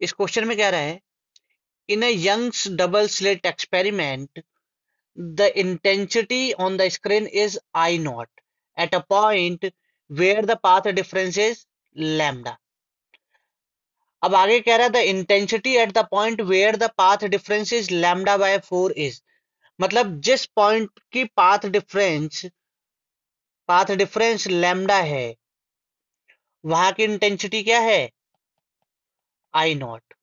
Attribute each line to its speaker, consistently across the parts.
Speaker 1: इस क्वेश्चन में कह रहा है? In a Young's double slit experiment the intensity on the screen is I naught at a point where the path difference is lambda. अब आगे कह रहा है the intensity at the point where the path difference is lambda by four is मतलब जिस point की path difference path difference lambda है, वहाँ की इंटेंसिटी क्या है? I naught.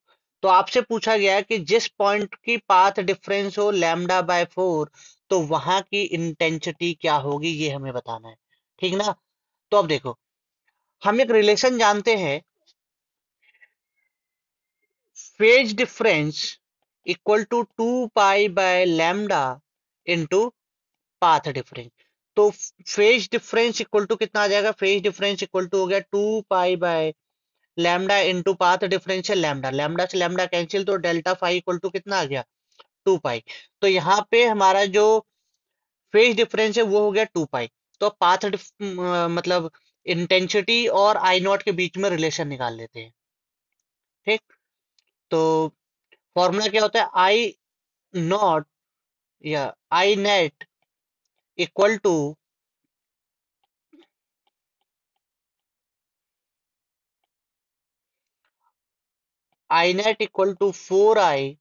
Speaker 1: तो आपसे पूछा गया कि जिस पॉइंट की पाथ डिफरेंस हो लैमडा बाय फोर तो वहाँ की इंटेंसिटी क्या होगी, ये हमें बताना है। ठीक ना? तो अब देखो, हम एक रिलेशन जानते हैं। Phase difference equal to two pi by lambda into path difference. तो फ़ेज़ डिफरेंस इक्वल टू कितना आ जाएगा? फ़ेज़ डिफरेंस इक्वल टू हो गया two pi by lambda into path differential lambda lambda से लैम्डा कैंसिल तो डेल्टा फाइव इक्वल टू कितना आ गया? टू पाई तो यहाँ पे हमारा जो फ़ेज़ डिफरेंस है, वो हो गया टू पाई तो पाथ मतलब इंटेंसिटी और आई नॉट के बीच में रिलेशन निकाल लेते हैं। ठीक? तो फॉर्मूला क्या होता है? आई नॉट या I net equal to I net equal to four I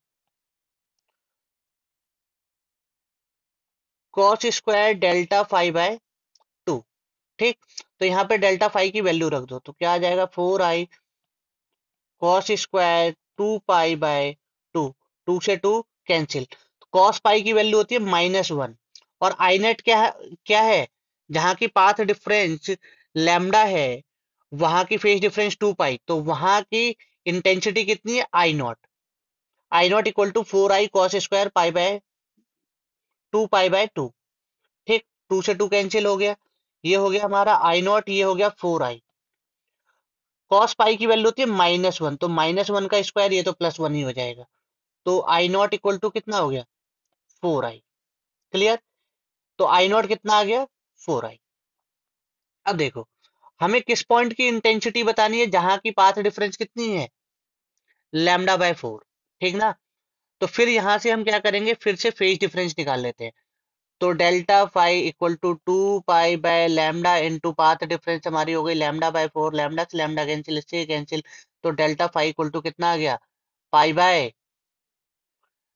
Speaker 1: cos square delta phi by two ठीक? तो यहाँ पे डेल्टा फाइव की वैल्यू रख दो तो क्या आ जाएगा? Four I cos square two pi by two two से टू कैंसिल कॉस पाई की वैल्यू होती है माइनस वन और आई नेट क्या है? क्या है? जहाँ की पाथ डिफरेंस लैम्डा है, वहाँ की फ़ेज़ डिफरेंस टू पाई तो वहाँ की इंटेंसिटी कितनी है? I naught I naught equal to four I cos square pi by two pi by two ठीक? टू से टू कैंसिल हो गया। ये हो गया हमारा आई नॉट ये हो गया फोर आई कॉस पाई की वैल्यू होती है माइनस वन तो माइनस वन का स्क्वायर ये तो प्लस वन ही हो जाएगा। तो आई नॉट इक्वल टू कितना हो गया? फोर आई क्लियर तो आई नॉट कितना आ गया? फोर आई अब देखो, हमें किस पॉइंट की इंटेंसिटी बतानी है? जहाँ की पाथ डिफरेंस कितनी है? लैम्डा बाय फोर ठीक ना? तो फिर यहाँ से हम क्या करेंगे? फिर से फ़ेज़ डिफरेंस निकाल लेते हैं। तो delta phi equal to two pi by lambda into path difference हमारी हो गई लैम्डा बाय फोर लैम्डा से लैम्डा कैंसिल इससे कैंसिल तो डेल्टा फाइव इक्वल टू कितना आ गया? पाई बाय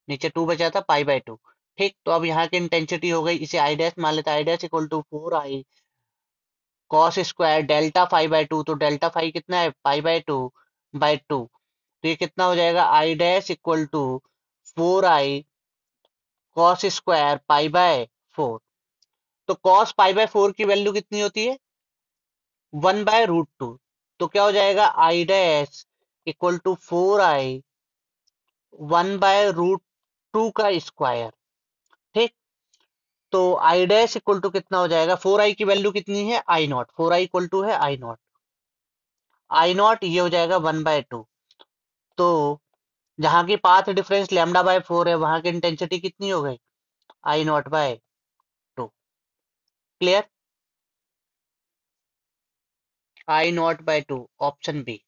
Speaker 1: नीचे टू बचा था पाई बाय टू ठीक तो अब यहाँ की इंटेंसिटी हो गई, इसे आई डैश मान लेते I dash equal to four I cos square delta phi by two तो डेल्टा फाइव कितना है? Pi by two by two तो ये कितना हो जाएगा? I dash equal to four I cos square pi by four तो कॉस पाई बाय फोर की वैल्यू कितनी होती है? वन बाय रूट टू तो क्या हो जाएगा? I dash equal to four I one by root two का स्क्वायर ठीक? तो आई डैश इक्वल टू कितना हो जाएगा? फोर आई की वैल्यू कितनी है? I naught four I equal to है आई नॉट आई नॉट ये हो जाएगा वन बाय टू तो जहाँ की path difference lambda by four है, वहाँ की इंटेंसिटी कितनी हो गई? I naught by two clear I naught by two option B